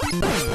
Bye.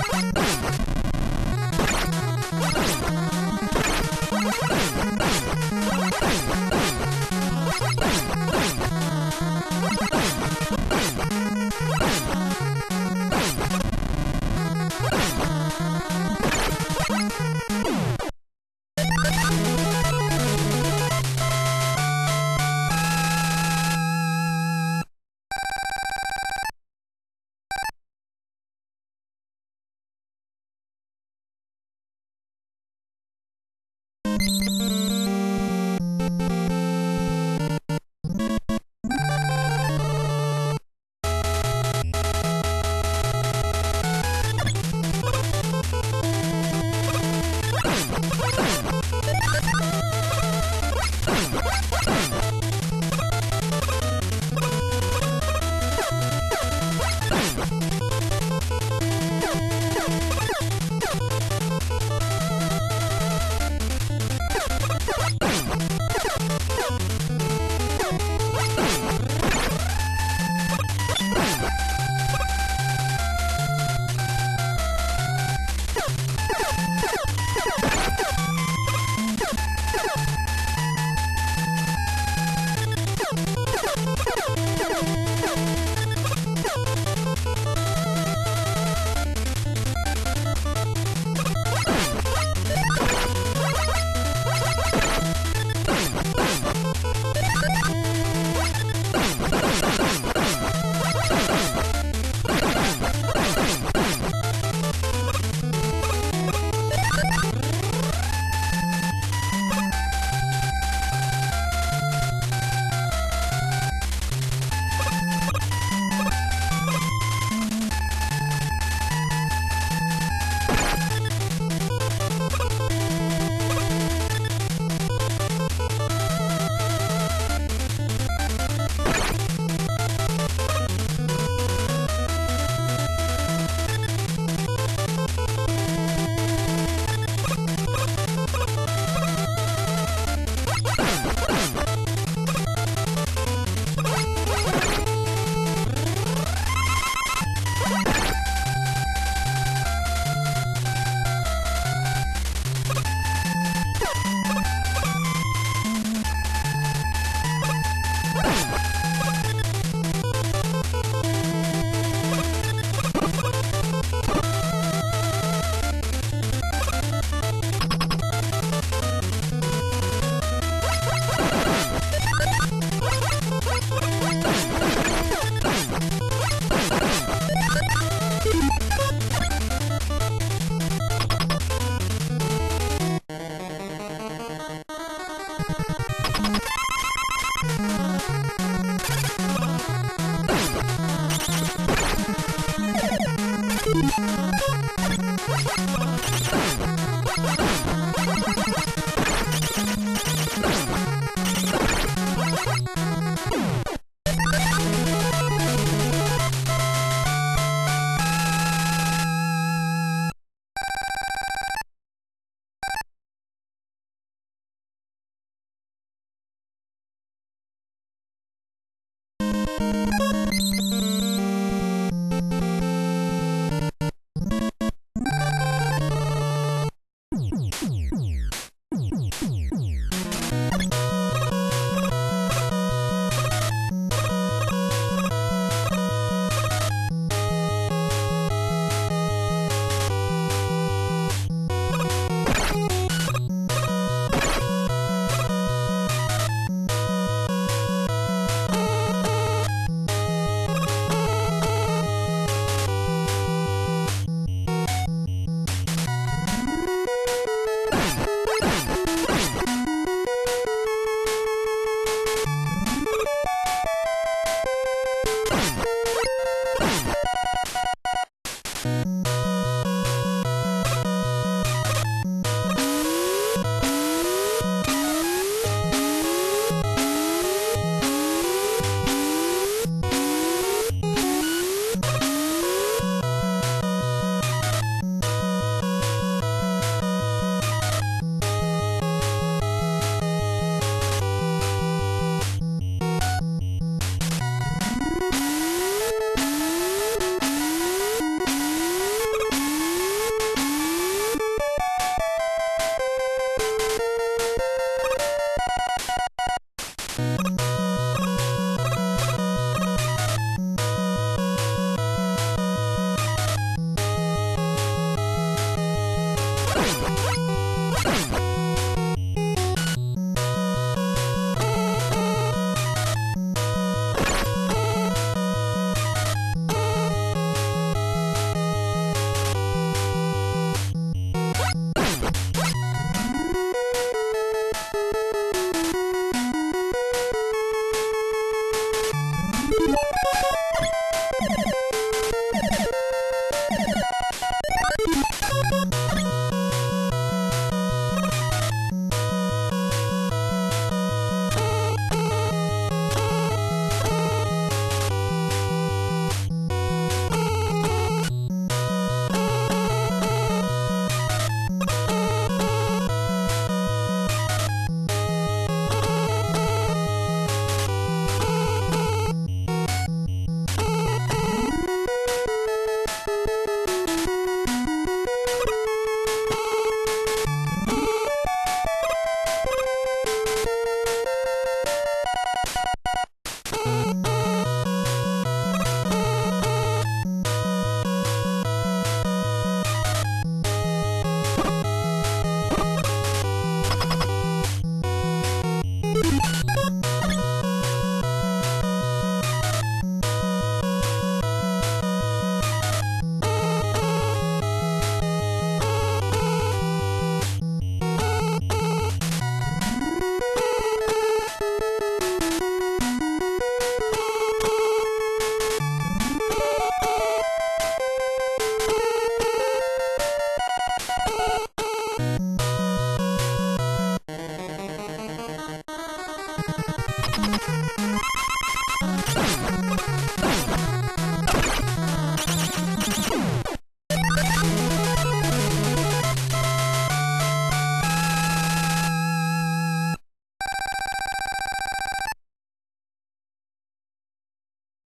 you